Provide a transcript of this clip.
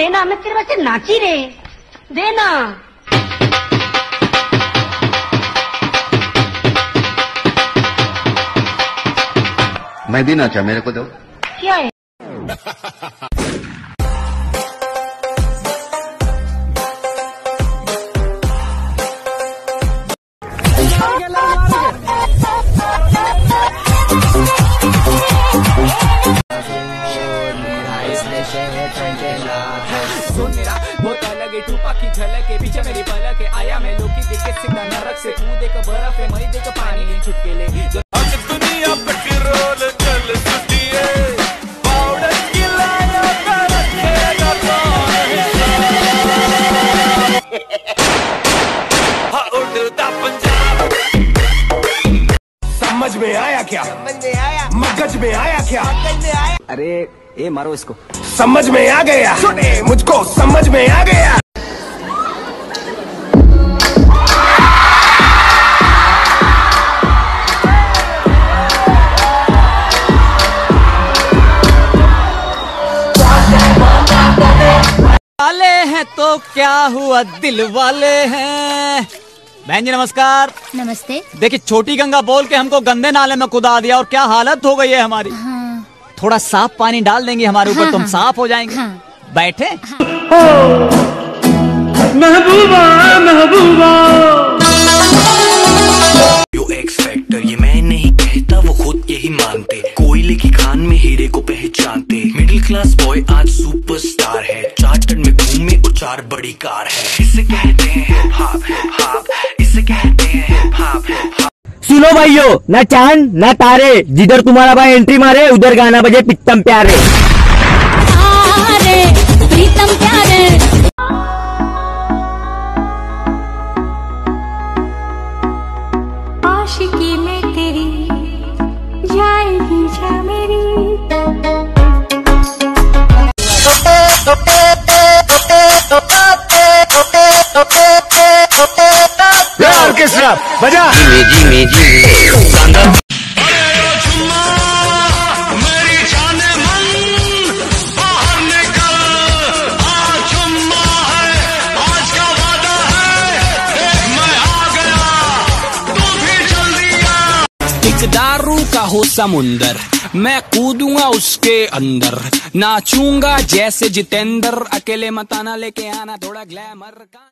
देना मैं तेरे वैसे नाची रे। देना। मैं भी नाचा मेरे को दो। क्या है? सुन मेरा होता लगे टूपा की झलक के पीछे मेरी पलक है आया मैं लोकी देख सीधा नरक से तू देख बर्फ़ है मैं देख पानी छुटके ले आज दुनिया पेट्रोल चल सुटी पाउडर गिलाया कर रखेगा हाँ उड़ता पंजाब। समझ में आया क्या? समझ में आया। मगज में आया क्या? अरे ए मारो इसको। समझ में आ गया। सुने। मुझको समझ में आ गया। वाले हैं तो क्या हुआ? दिल वाले हैं। बहन जी नमस्कार। नमस्ते। देखिए छोटी गंगा बोल के हमको गंदे नाले में कुदा दिया और क्या हालत हो गई है हमारी। हाँ। थोड़ा साफ़ पानी डाल देंगे हमारे ऊपर हाँ, तो हम हाँ। साफ़ हो जाएँगे। हाँ। बैठे। यो एक्स फैक्टर ये मैं नहीं कहता वो खुद यही मानते। कोयले की खान में हीरे को पहचानते। मिडिल क्लास बॉय आज सुपरस्टार है। चार्टर्ड में घूमे और चार बड़ी कार है। इसे कहते हैं हिप हॉप हिप हॉप सुनो भाइयों। न चाँद न तारे। जिधर तुम्हारा भाई एंट्री मारे उधर गाना बजे प्यारे। प्रीतम प्यारे। आशिकी में तेरी जाएगी जा मेरी। ऑर्केस्ट्रा बजा दारू का हो समुंदर, मैं कूदूँगा उसके अंदर। नाचूँगा जैसे जितेंद्र, अकेले मताना लेके आना थोड़ा ग्लैमर का।